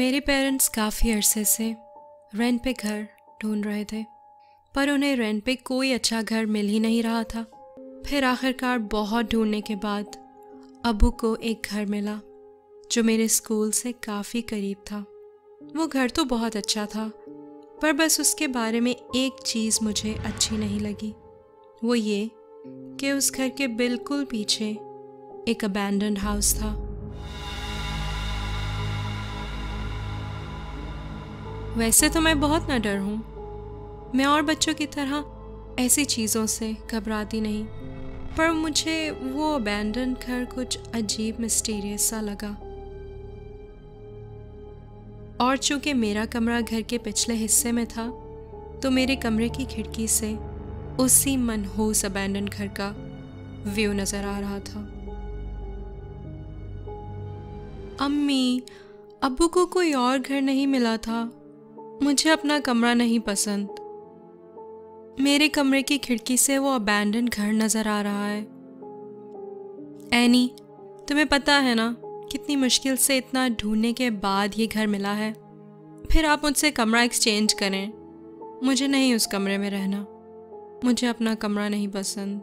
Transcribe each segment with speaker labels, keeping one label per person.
Speaker 1: मेरे पेरेंट्स काफ़ी अरसे से रेंट पे घर ढूंढ रहे थे, पर उन्हें रेंट पे कोई अच्छा घर मिल ही नहीं रहा था। फिर आखिरकार बहुत ढूँढने के बाद अबू को एक घर मिला, जो मेरे स्कूल से काफ़ी करीब था। वो घर तो बहुत अच्छा था, पर बस उसके बारे में एक चीज़ मुझे अच्छी नहीं लगी। वो ये कि उस घर के बिल्कुल पीछे एक अबैंडन हाउस था। वैसे तो मैं बहुत नडर हूँ। मैं और बच्चों की तरह ऐसी चीज़ों से घबराती नहीं, पर मुझे वो अबैंडन घर कुछ अजीब मिस्टीरियस सा लगा। और चूँकि मेरा कमरा घर के पिछले हिस्से में था तो मेरे कमरे की खिड़की से उसी मनहूस अबैंडन घर का व्यू नज़र आ रहा था। अम्मी, अबू को कोई और घर नहीं मिला था। मुझे अपना कमरा नहीं पसंद। मेरे कमरे की खिड़की से वो अबैंडन घर नज़र आ रहा है। एनी तुम्हें पता है ना, कितनी मुश्किल से इतना ढूँढने के बाद ये घर मिला है। फिर आप मुझसे कमरा एक्सचेंज करें। मुझे नहीं उस कमरे में रहना। मुझे अपना कमरा नहीं पसंद।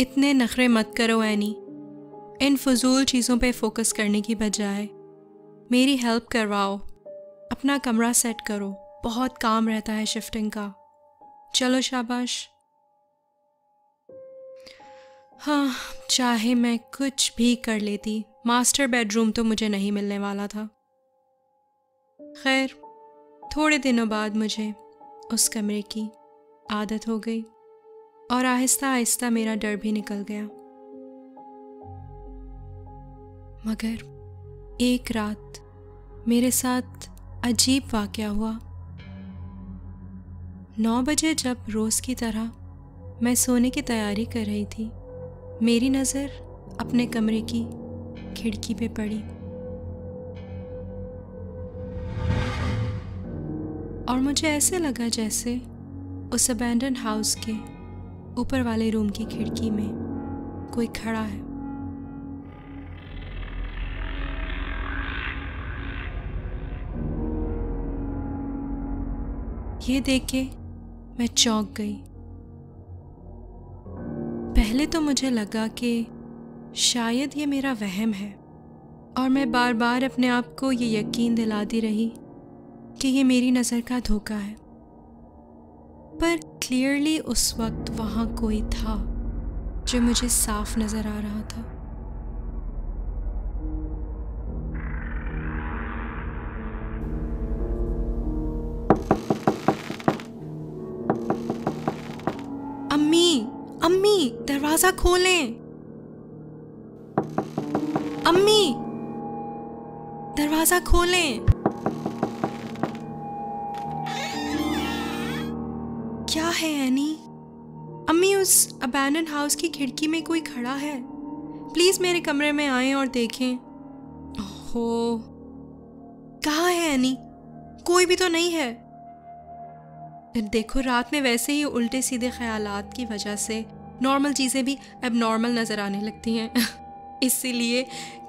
Speaker 1: इतने नखरे मत करो एनी इन फजूल चीज़ों पे फोकस करने की बजाय। मेरी हेल्प करवाओ। अपना कमरा सेट करो। बहुत काम रहता है शिफ्टिंग का। चलो शाबाश। हाँ चाहे मैं कुछ भी कर लेती मास्टर बेडरूम तो मुझे नहीं मिलने वाला था। खैर, थोड़े दिनों बाद मुझे उस कमरे की आदत हो गई और आहिस्ता आहिस्ता मेरा डर भी निकल गया। मगर एक रात मेरे साथ अजीब वाक़ हुआ। नौ बजे जब रोज़ की तरह मैं सोने की तैयारी कर रही थी, मेरी नज़र अपने कमरे की खिड़की पे पड़ी। और मुझे ऐसे लगा जैसे उस अबैंडन हाउस के ऊपर वाले रूम की खिड़की में कोई खड़ा है। ये देख के मैं चौंक गई। पहले तो मुझे लगा कि शायद ये मेरा वहम है, और मैं बार बार अपने आप को ये यकीन दिलाती रही कि ये मेरी नज़र का धोखा है। पर क्लियरली उस वक्त वहाँ कोई था जो मुझे साफ़ नज़र आ रहा था। दरवाज़ा खोलें। अम्मी, दरवाज़ा खोलें। क्या है, एनी? अम्मी, उस अबैंडन हाउस की खिड़की में कोई खड़ा है? प्लीज़ मेरे कमरे में आए और देखें। हो कहाँ है, एनी? कोई भी तो नहीं है। देखो, रात में वैसे ही उल्टे सीधे ख्यालात की वजह से नॉर्मल चीज़ें भी अब नॉर्मल नज़र आने लगती हैं। इसीलिए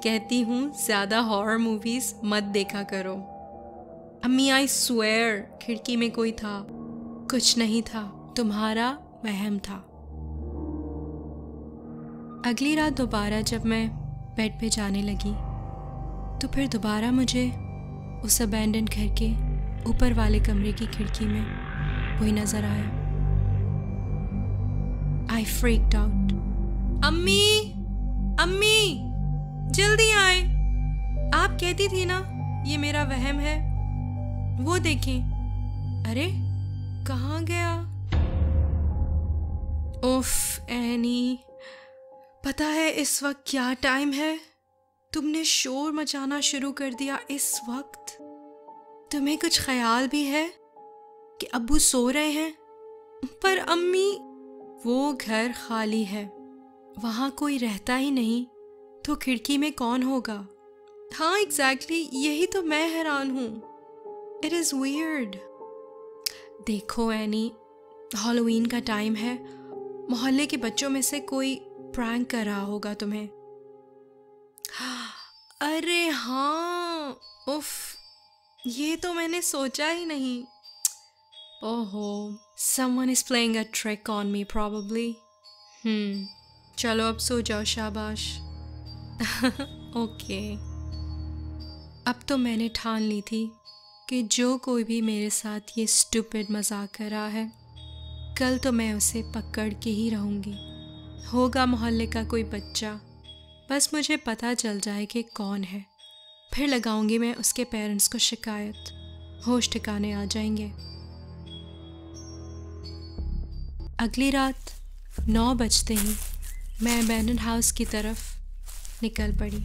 Speaker 1: कहती हूँ, ज़्यादा हॉरर मूवीज़ मत देखा करो। अम्मी आई स्वेयर खिड़की में कोई था, कुछ नहीं था, तुम्हारा वहम था। अगली रात दोबारा जब मैं बेड पे जाने लगी तो फिर दोबारा मुझे उस अबैंडन घर के ऊपर वाले कमरे की खिड़की में वही नज़र आया। आई फ्रीक्ड आउट अम्मी अम्मी जल्दी आए। आप कहती थी ना ये मेरा वहम है। वो देखें। अरे कहाँ गया? उफ एनी। पता है इस वक्त क्या टाइम है? तुमने शोर मचाना शुरू कर दिया इस वक्त। तुम्हें कुछ ख्याल भी है कि अबू सो रहे हैं? पर अम्मी वो घर खाली है। वहाँ कोई रहता ही नहीं तो खिड़की में कौन होगा? हाँ एग्जैक्टली exactly, यही तो मैं हैरान हूँ। इट इज़ वियर्ड देखो एनी हॉलोवीन का टाइम है। मोहल्ले के बच्चों में से कोई प्रैंक कर रहा होगा तुम्हें। अरे हाँ उफ ये तो मैंने सोचा ही नहीं। ओहो someone is playing a trick on me probably hmm चलो अब सो जाओ, शाबाश। ओके अब तो मैंने ठान ली थी कि जो कोई भी मेरे साथ ये स्टूपिड मज़ाक कर रहा है, कल तो मैं उसे पकड़ के ही रहूँगी। होगा मोहल्ले का कोई बच्चा। बस मुझे पता चल जाए कि कौन है। फिर लगाऊँगी मैं उसके पेरेंट्स को शिकायत। होश ठिकाने आ जाएँगे। अगली रात नौ बजते ही मैं अबैंडन हाउस की तरफ़ निकल पड़ी।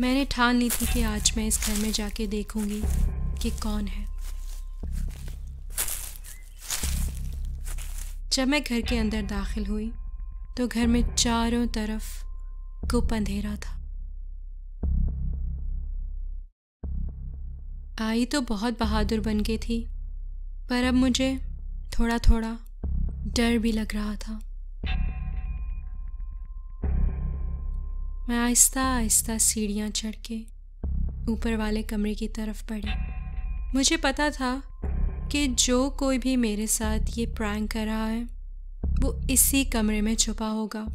Speaker 1: मैंने ठान ली थी कि आज मैं इस घर में जाके देखूँगी कि कौन है। जब मैं घर के अंदर दाखिल हुई तो घर में चारों तरफ़ गुप अंधेरा था। आई तो बहुत बहादुर बन गई थी, पर अब मुझे थोड़ा थोड़ा डर भी लग रहा था। मैं आहिस्ता आहिस्ता सीढ़ियाँ चढ़ के ऊपर वाले कमरे की तरफ़ बढ़ी। मुझे पता था कि जो कोई भी मेरे साथ ये प्रैंक कर रहा है, वो इसी कमरे में छुपा होगा।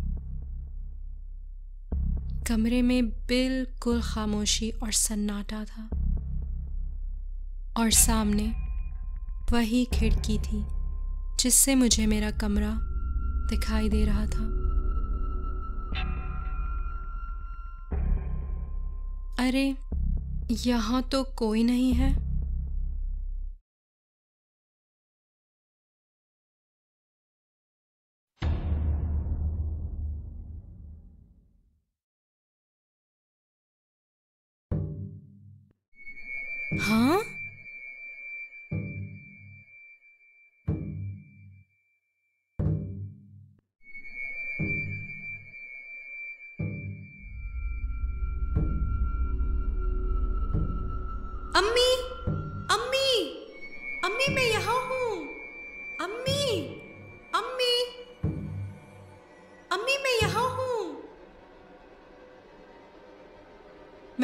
Speaker 1: कमरे में बिल्कुल खामोशी और सन्नाटा था। और सामने वही खिड़की थी। जिससे मुझे मेरा कमरा दिखाई दे रहा था। अरे, यहाँ तो कोई नहीं है। हाँ?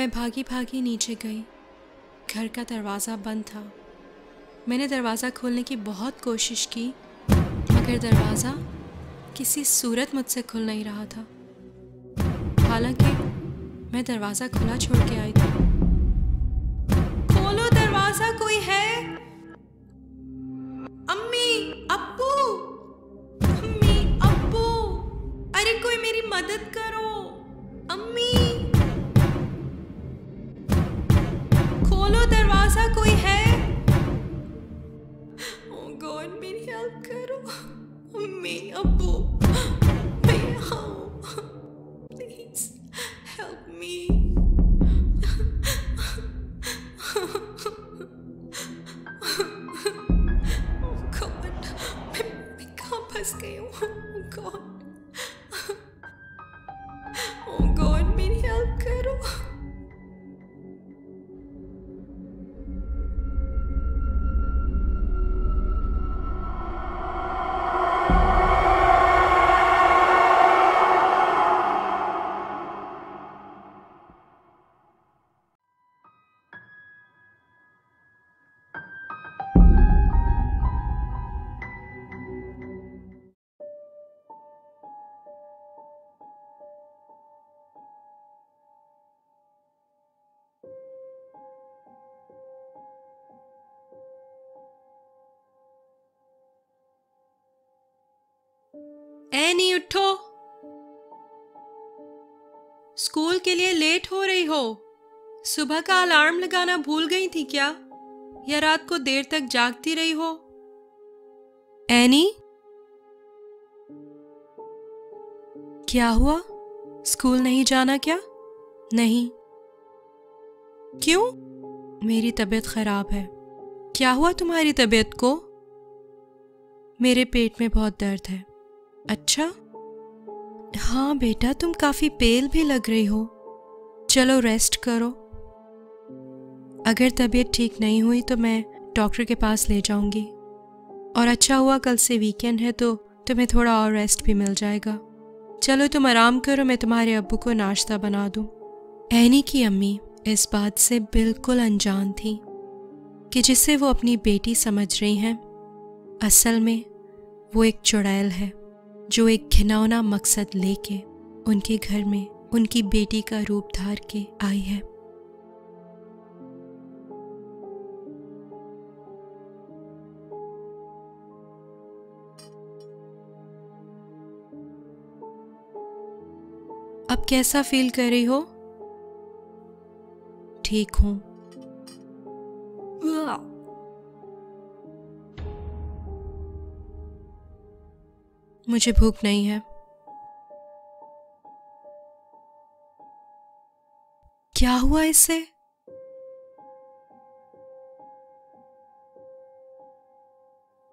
Speaker 1: मैं भागी भागी नीचे गई। घर का दरवाज़ा बंद था। मैंने दरवाज़ा खोलने की बहुत कोशिश की, मगर दरवाज़ा किसी सूरत मुझसे खुल नहीं रहा था। हालाँकि मैं दरवाज़ा खुला छोड़ के आई थी। खोलो दरवाज़ा, कोई है? अम्मी अब्बू अम्मी अब्बू अरे, कोई मेरी मदद करो। अम्मी एनी उठो। स्कूल के लिए लेट हो रही हो। सुबह का अलार्म लगाना भूल गई थी क्या? या रात को देर तक जागती रही हो? एनी? क्या हुआ? स्कूल नहीं जाना क्या? नहीं। क्यों? मेरी तबीयत खराब है। क्या हुआ तुम्हारी तबीयत को? मेरे पेट में बहुत दर्द है। अच्छा? हाँ बेटा, तुम काफ़ी पेल भी लग रही हो। चलो रेस्ट करो। अगर तबीयत ठीक नहीं हुई तो मैं डॉक्टर के पास ले जाऊँगी। और अच्छा हुआ कल से वीकेंड है तो तुम्हें थोड़ा और रेस्ट भी मिल जाएगा। चलो तुम आराम करो, मैं तुम्हारे अब्बू को नाश्ता बना दूँ। एनी की अम्मी इस बात से बिल्कुल अनजान थी कि जिसे वो अपनी बेटी समझ रही हैं, असल में वो एक चुड़ैल है। जो एक घिनौना मकसद लेके उनके घर में उनकी बेटी का रूप धार के आई है। अब कैसा फील कर रही हो? ठीक हूँ। मुझे भूख नहीं है। क्या हुआ इससे?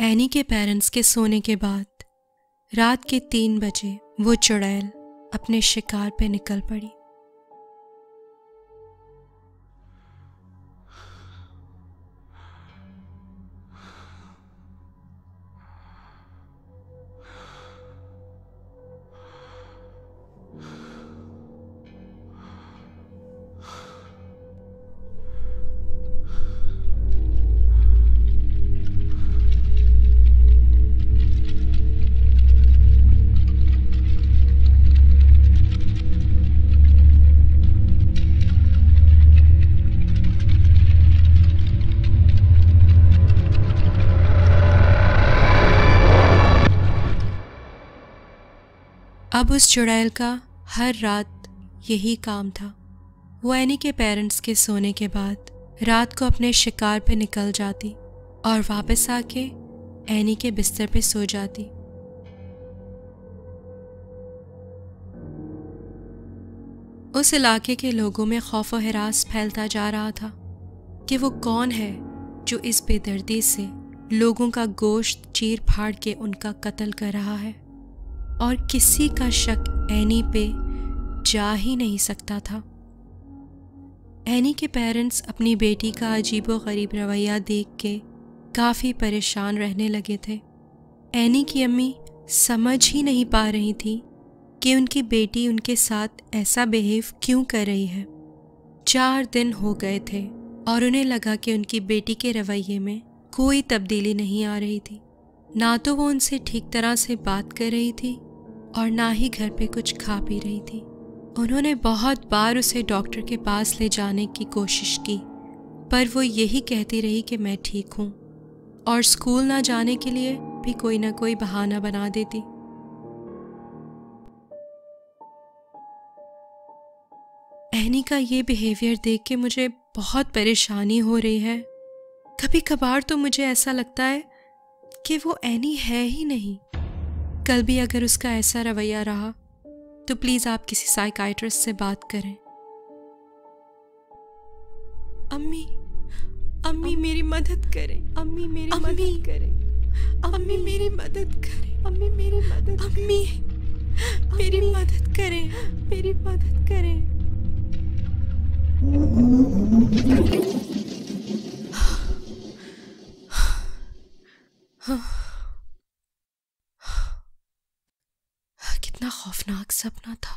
Speaker 1: एनी के पेरेंट्स के सोने के बाद रात के तीन बजे वो चुड़ैल अपने शिकार पे निकल पड़ी। अब उस चुड़ैल का हर रात यही काम था। वो एनी के पेरेंट्स के सोने के बाद रात को अपने शिकार पे निकल जाती और वापस आके एनी के बिस्तर पे सो जाती। उस इलाके के लोगों में खौफ व हरास फैलता जा रहा था कि वो कौन है जो इस बेदर्दी से लोगों का गोश्त चीर फाड़ के उनका कत्ल कर रहा है। और किसी का शक एनी पे जा ही नहीं सकता था। एनी के पेरेंट्स अपनी बेटी का अजीब गरीब रवैया देख के काफ़ी परेशान रहने लगे थे। एनी की अम्मी समझ ही नहीं पा रही थी कि उनकी बेटी उनके साथ ऐसा बिहेव क्यों कर रही है। चार दिन हो गए थे और उन्हें लगा कि उनकी बेटी के रवैये में कोई तब्दीली नहीं आ रही थी। ना तो वो उनसे ठीक तरह से बात कर रही थी और ना ही घर पे कुछ खा पी रही थी। उन्होंने बहुत बार उसे डॉक्टर के पास ले जाने की कोशिश की, पर वो यही कहती रही कि मैं ठीक हूँ और स्कूल ना जाने के लिए भी कोई ना कोई बहाना बना देती। एनी का ये बिहेवियर देख के मुझे बहुत परेशानी हो रही है। कभी कभार तो मुझे ऐसा लगता है कि वो एनी है ही नहीं। कल भी अगर उसका ऐसा रवैया रहा तो प्लीज़ आप किसी साइकाइट्रिस्ट से बात करें। अम्मी अम्मी मेरी मदद करें। अम्मी मेरी मदद करें। अम्मी मेरी मदद करें। अम्मी मेरी मदद अम्मी मेरी मदद करें। मेरी मदद करें। कितना खौफनाक सपना था।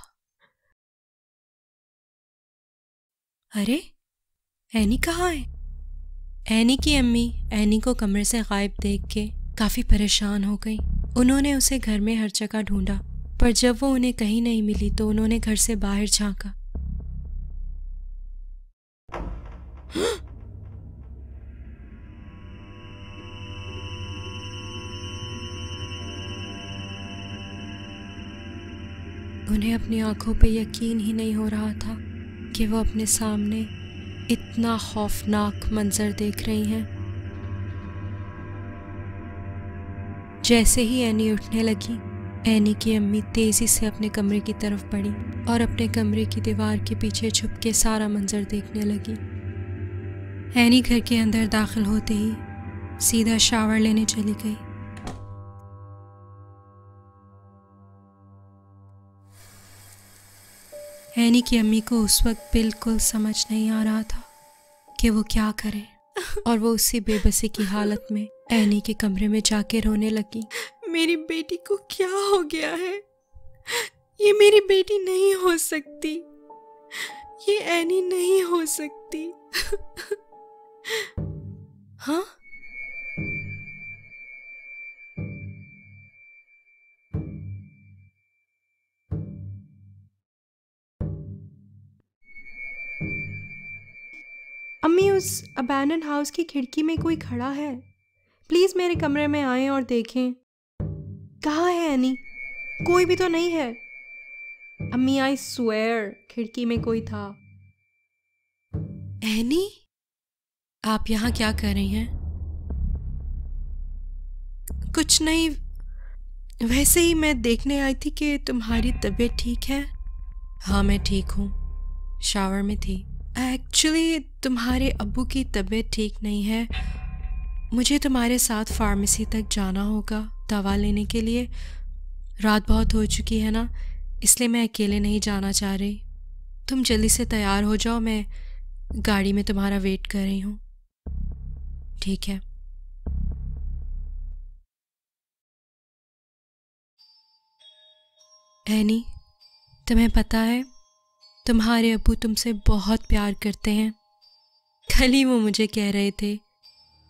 Speaker 1: अरे, एनी कहाँ है? एनी की अम्मी, एनी को कमरे से गायब देख के काफ़ी परेशान हो गई। उन्होंने उसे घर में हर जगह ढूंढा, पर जब वो उन्हें कहीं नहीं मिली तो उन्होंने घर से बाहर झांका। उन्हें अपनी आँखों पे यकीन ही नहीं हो रहा था कि वो अपने सामने इतना खौफनाक मंजर देख रही हैं। जैसे ही एनी उठने लगी, एनी की अम्मी तेज़ी से अपने कमरे की तरफ़ बढ़ी और अपने कमरे की दीवार के पीछे छुप के सारा मंजर देखने लगी। एनी घर के अंदर दाखिल होते ही सीधा शावर लेने चली गई। एनी की अम्मी को उस वक्त बिल्कुल समझ नहीं आ रहा था कि वो क्या करे। और वो उसी बेबसी की हालत में एनी के कमरे में जाके रोने लगी। मेरी बेटी को क्या हो गया है? ये मेरी बेटी नहीं हो सकती। ये एनी नहीं हो सकती। हाँ? उस अबैंडन हाउस की खिड़की में कोई खड़ा है? प्लीज़ मेरे कमरे में आए और देखें। कहाँ है एनी कोई भी तो नहीं है। अम्मी आई स्वेयर खिड़की में कोई था। एनी आप यहाँ क्या कर रही हैं? कुछ नहीं। वैसे ही मैं देखने आई थी कि तुम्हारी तबीयत ठीक है। हाँ मैं ठीक हूँ। शावर में थी। एक्चुअली तुम्हारे अबू की तबीयत ठीक नहीं है। मुझे तुम्हारे साथ फार्मेसी तक जाना होगा दवा लेने के लिए। रात बहुत हो चुकी है ना, इसलिए मैं अकेले नहीं जाना चाह रही। तुम जल्दी से तैयार हो जाओ, मैं गाड़ी में तुम्हारा वेट कर रही हूँ। ठीक है। एनी तुम्हें पता है तुम्हारे अबू तुमसे बहुत प्यार करते हैं। कल ही वो मुझे कह रहे थे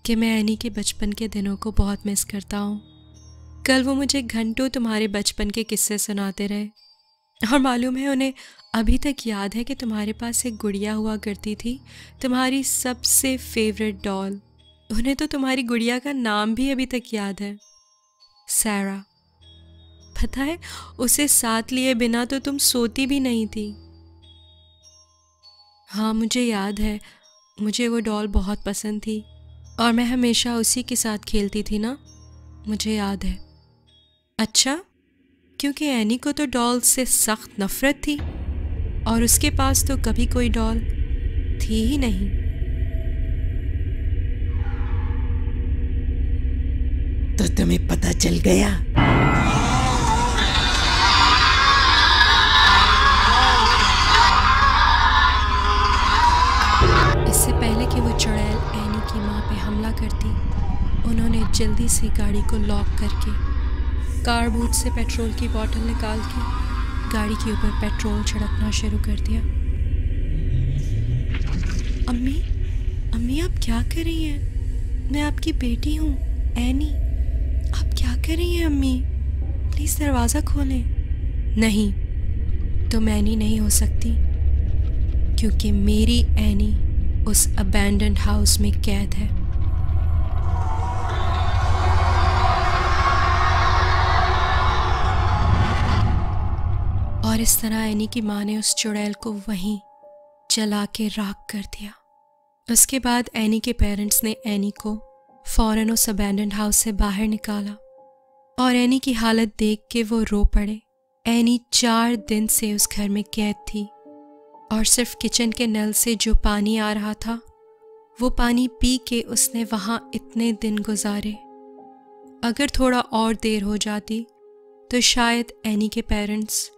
Speaker 1: कि मैं एनी के बचपन के दिनों को बहुत मिस करता हूँ। कल वो मुझे घंटों तुम्हारे बचपन के किस्से सुनाते रहे। और मालूम है उन्हें अभी तक याद है कि तुम्हारे पास एक गुड़िया हुआ करती थी, तुम्हारी सबसे फेवरेट डॉल उन्हें तो तुम्हारी गुड़िया का नाम भी अभी तक याद है सैरा पता है, उसे साथ लिए बिना तो तुम सोती भी नहीं थी। हाँ मुझे याद है। मुझे वो डॉल बहुत पसंद थी। और मैं हमेशा उसी के साथ खेलती थी ना? मुझे याद है। अच्छा क्योंकि एनी को तो डॉल से सख्त नफ़रत थी। और उसके पास तो कभी कोई डॉल थी ही नहीं।
Speaker 2: तो तुम्हें पता चल गया?
Speaker 1: जल्दी से गाड़ी को लॉक करके, कार बूट से पेट्रोल की बोतल निकाल के, गाड़ी के ऊपर पेट्रोल छिड़कना शुरू कर दिया। अम्मी अम्मी, आप क्या कर रही हैं? मैं आपकी बेटी हूँ, एनी। आप क्या कर रही हैं, अम्मी? प्लीज़ दरवाज़ा खोलें। नहीं तुम एनी नहीं हो सकती, क्योंकि मेरी एनी उस अबैंडन हाउस में कैद है। और इस तरह एनी की माँ ने उस चुड़ैल को वहीं जला के राख कर दिया। उसके बाद एनी के पेरेंट्स ने एनी को फ़ौरन उस अबैंडन हाउस से बाहर निकाला और एनी की हालत देख के वो रो पड़े। एनी चार दिन से उस घर में कैद थी और सिर्फ़ किचन के नल से जो पानी आ रहा था, वो पानी पी के उसने वहाँ इतने दिन गुजारे। अगर थोड़ा और देर हो जाती तो शायद एनी के पेरेंट्स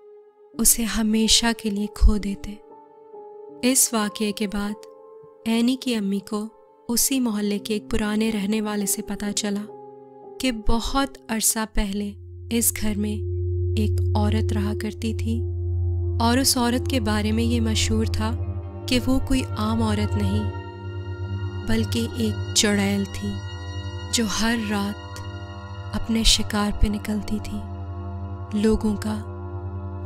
Speaker 1: उसे हमेशा के लिए खो देते। इस वाक़े के बाद एनी की अम्मी को उसी मोहल्ले के एक पुराने रहने वाले से पता चला कि बहुत अरसा पहले इस घर में एक औरत रहा करती थी और उस औरत के बारे में ये मशहूर था कि वो कोई आम औरत नहीं, बल्कि एक चड़ैल थी जो हर रात अपने शिकार पे निकलती थी। लोगों का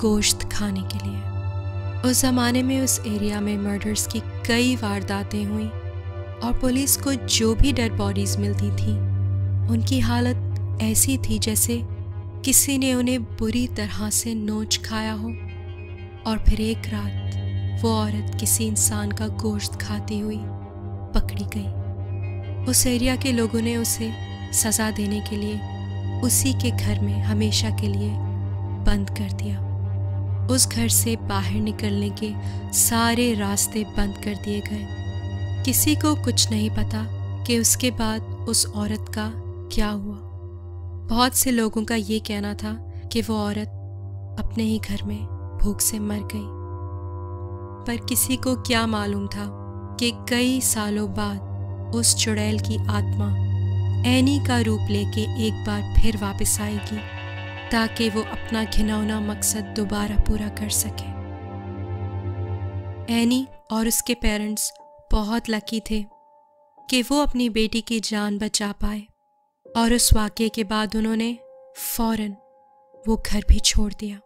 Speaker 1: गोश्त खाने के लिए। उस ज़माने में उस एरिया में मर्डर्स की कई वारदातें हुई और पुलिस को जो भी डेड बॉडीज़ मिलती थी, उनकी हालत ऐसी थी जैसे किसी ने उन्हें बुरी तरह से नोच खाया हो। और फिर एक रात वो औरत किसी इंसान का गोश्त खाती हुई पकड़ी गई। उस एरिया के लोगों ने उसे सज़ा देने के लिए उसी के घर में हमेशा के लिए बंद कर दिया। उस घर से बाहर निकलने के सारे रास्ते बंद कर दिए गए। किसी को कुछ नहीं पता कि उसके बाद उस औरत का क्या हुआ। बहुत से लोगों का ये कहना था कि वो औरत अपने ही घर में भूख से मर गई। पर किसी को क्या मालूम था कि कई सालों बाद उस चुड़ैल की आत्मा एनी का रूप लेके एक बार फिर वापस आएगी। ताकि वो अपना घिनौना मकसद दोबारा पूरा कर सके। एनी और उसके पेरेंट्स बहुत लकी थे कि वो अपनी बेटी की जान बचा पाए और उस वाक्य के बाद उन्होंने फ़ौरन वो घर भी छोड़ दिया।